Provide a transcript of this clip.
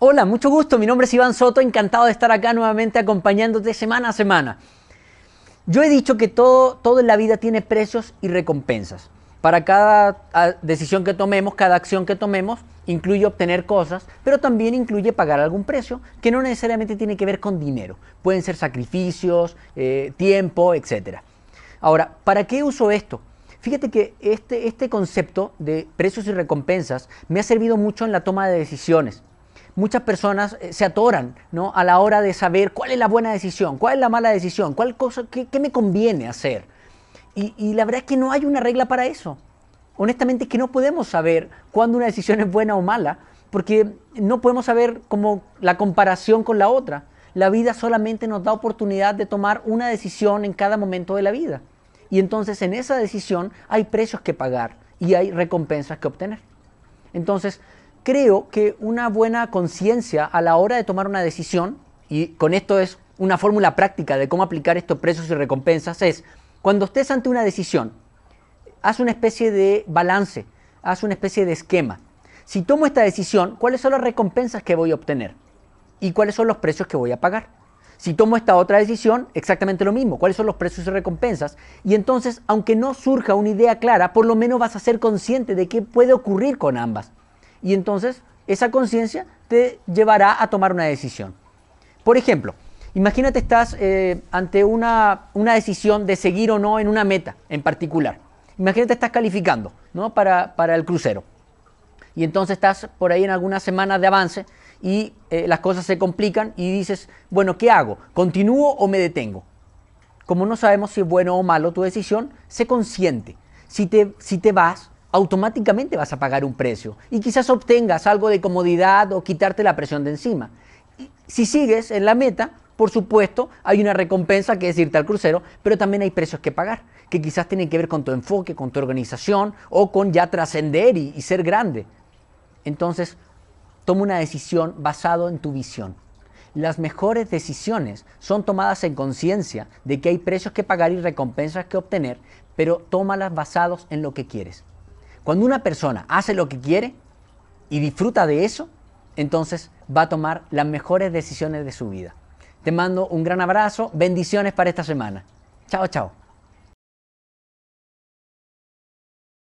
Hola, mucho gusto, mi nombre es Iván Soto, encantado de estar acá nuevamente acompañándote semana a semana. Yo he dicho que todo, todo en la vida tiene precios y recompensas. Para cada ah, decisión que tomemos, cada acción que tomemos, incluye obtener cosas, pero también incluye pagar algún precio que no necesariamente tiene que ver con dinero. Pueden ser sacrificios, eh, tiempo, etc. Ahora, ¿para qué uso esto? Fíjate que este, este concepto de precios y recompensas me ha servido mucho en la toma de decisiones muchas personas eh, se atoran ¿no? a la hora de saber cuál es la buena decisión, cuál es la mala decisión, cuál cosa, qué, me conviene hacer. Y, la verdad es que no hay una regla para eso. Honestamente es que no podemos saber cuándo una decisión es buena o mala, porque no podemos saber como la comparación con la otra. La vida solamente nos da oportunidad de tomar una decisión en cada momento de la vida. Y entonces en esa decisión hay precios que pagar y hay recompensas que obtener. Entonces, creo que una buena conciencia a la hora de tomar una decisión, y con esto es una fórmula práctica de cómo aplicar estos precios y recompensas, es cuando estés ante una decisión, haz una especie de balance, haz una especie de esquema. Si tomo esta decisión, ¿cuáles son las recompensas que voy a obtener? ¿Y cuáles son los precios que voy a pagar? Si tomo esta otra decisión, exactamente lo mismo. ¿Cuáles son los precios y recompensas? Y entonces, aunque no surja una idea clara, por lo menos vas a ser consciente de qué puede ocurrir con ambas y entonces esa conciencia te llevará a tomar una decisión. Por ejemplo, imagínate estás eh, ante una, decisión de seguir o no en una meta en particular. Imagínate estás calificando ¿no? para, el crucero. Y entonces estás por ahí en algunas semanas de avance y eh, las cosas se complican y dices, bueno, ¿qué hago? ¿Continúo o me detengo? Como no sabemos si es bueno o malo tu decisión, sé consciente. Si te, si te vas, automáticamente vas a pagar un precio y quizás obtengas algo de comodidad o quitarte la presión de encima. Si sigues en la meta, por supuesto, hay una recompensa que es irte al crucero, pero también hay precios que pagar, que quizás tienen que ver con tu enfoque, con tu organización o con ya trascender y, ser grande. Entonces, toma una decisión basado en tu visión. Las mejores decisiones son tomadas en conciencia de que hay precios que pagar y recompensas que obtener, pero tómalas basados en lo que quieres. Cuando una persona hace lo que quiere y disfruta de eso, entonces va a tomar las mejores decisiones de su vida. Te mando un gran abrazo, bendiciones para esta semana. Chao, chao.